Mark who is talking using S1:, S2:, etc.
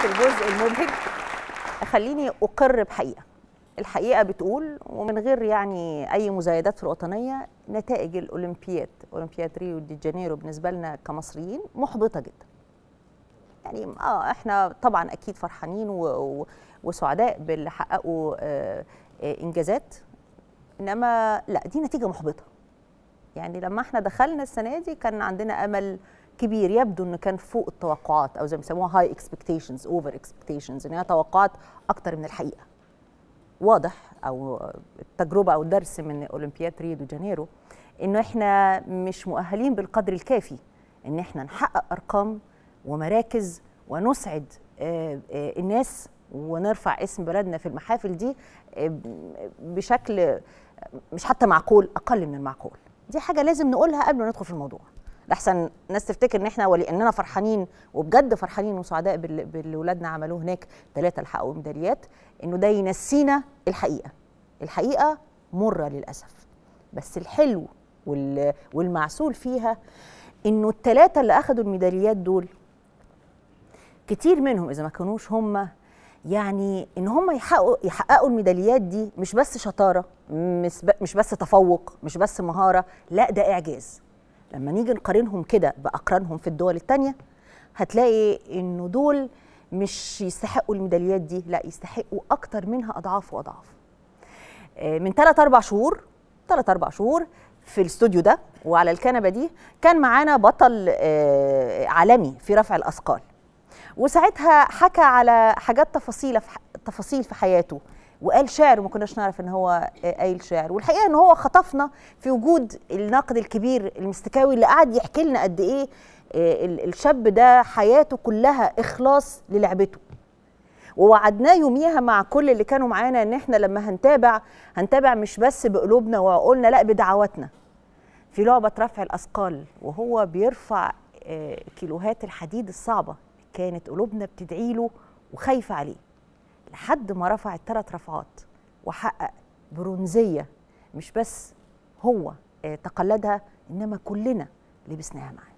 S1: في الجزء المبهج خليني اقر بحقيقه الحقيقة بتقول ومن غير يعني أي مزايدات في الوطنية نتائج الأولمبياد أولمبياد ريو دي جانيرو بالنسبة لنا كمصريين محبطة جدا. يعني آه إحنا طبعا أكيد فرحانين و- و- وسعداء باللي حققوا آه، آه، إنجازات. إنما لا دي نتيجة محبطة. يعني لما إحنا دخلنا السنة دي كان عندنا أمل كبير. يبدو إنه كان فوق التوقعات أو زي ما بيسموها high expectations over expectations ان هي توقعات أكتر من الحقيقة. واضح أو التجربه أو الدرس من أولمبياد ريو دي جانيرو إنه إحنا مش مؤهلين بالقدر الكافي إن إحنا نحقق أرقام ومراكز ونسعد آه، آه، الناس ونرفع اسم بلدنا في المحافل دي آه، بشكل مش حتى معقول أقل من المعقول. دي حاجة لازم نقولها قبل ما ندخل في الموضوع. لحسن الناس تفتكر إن إحنا ولأننا فرحانين وبجد فرحانين وسعداء بال- باللي ولادنا عملوه هناك ثلاثة اللي حققوا ميداليات إنه ده ينسينا الحقيقة. الحقيقة مرة للأسف. بس الحلو وال- والمعسول فيها إنه الثلاثه اللي اخذوا الميداليات دول كتير منهم إذا ما كانوش هم يعني إن هم يحققوا يحققوا الميداليات دي مش بس شطارة مش بس تفوق مش بس مهارة لا ده إعجاز. لما نيجي نقارنهم كده بأقرانهم في الدول التانية هتلاقي إنه دول مش يستحقوا الميداليات دي لا يستحقوا أكتر منها أضعاف وأضعاف. آه، من ثلاث أربع شهور ثلاث أربع شهور في الاستوديو ده وعلى الكنبة دي كان معانا بطل آه، عالمي في رفع الأثقال. وساعتها حكى على حاجات تفاصيل في تفاصيل في حياته. وقال شعر وما كناش نعرف إن هو قايل شعر. والحقيقة إن هو خطفنا في وجود الناقد الكبير المستكاوي اللي قعد يحكي لنا قد إيه آه، ال- الشاب ده حياته كلها إخلاص للعبته. ووعدناه يوميها مع كل اللي كانوا معانا إن إحنا لما هنتابع هنتابع مش بس بقلوبنا وعقولنا لأ بدعواتنا. في لعبة رفع الأثقال وهو بيرفع آه، كيلوهات الحديد الصعبة كانت قلوبنا بتدعي له وخايفة عليه. لحد ما رفع الثلاث رفعات وحقق برونزية مش بس هو آه، تقلدها إنما كلنا لبسناها معاه